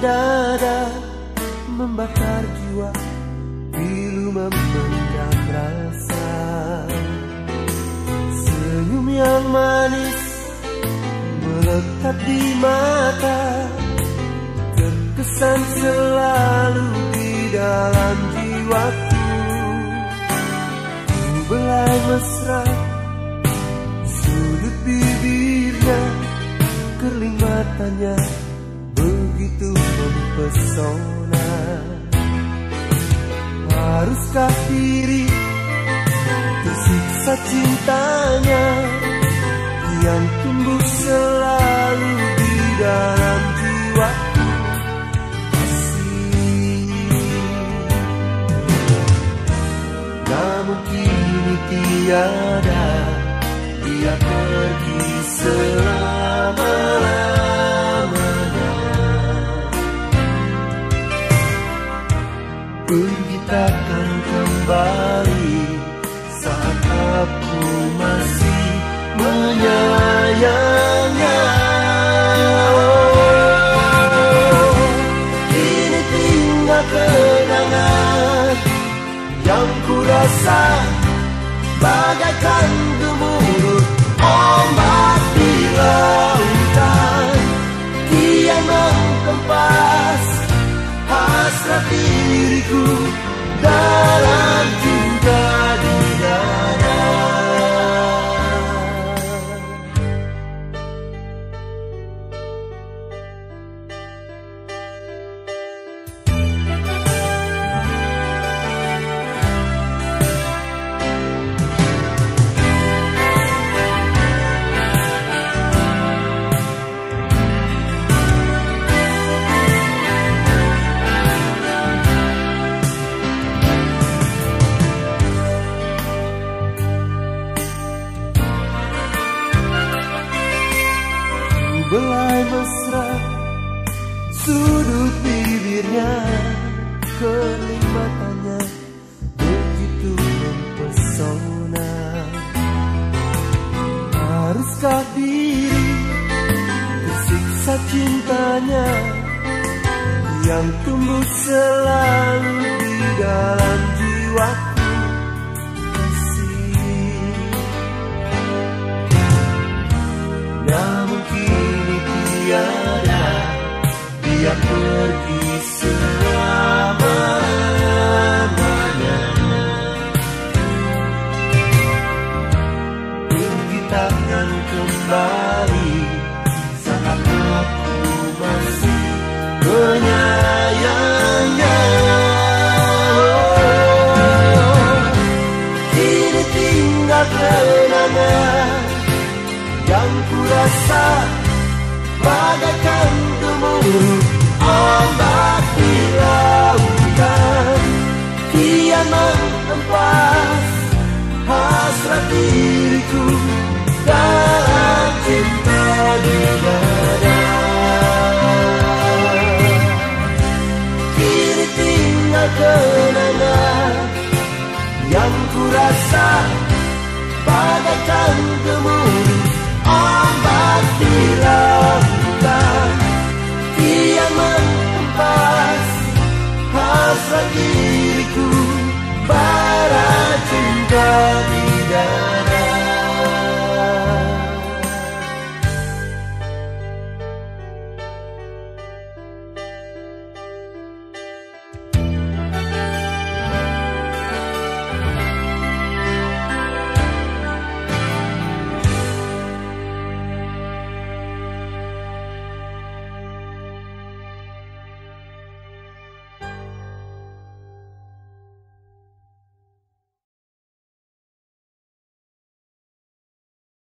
dada Membakar jiwa Pilu memendam rasa. Senyum yang manis Melekat di mata Terkesan selalu di dalam jiwaku. Ku belai mesra Sudut bibirnya Kerling matanya Begitu mempesona. Haruskah diri Tersiksa cintanya Yang tumbuh selalu di dalam Kasih Namun kini tiada Dia pergi selama-lamanya Bagaikan belai mesra Sudut bibirnya Kerling matanya Begitu mempesona. Haruskah diri Tersiksa cintanya Yang tumbuh selalu di dalam jiwaku kembali. Saat aku masih menyayangnya. Kini tinggal kenangan yang ku rasa bagaikan gemuruh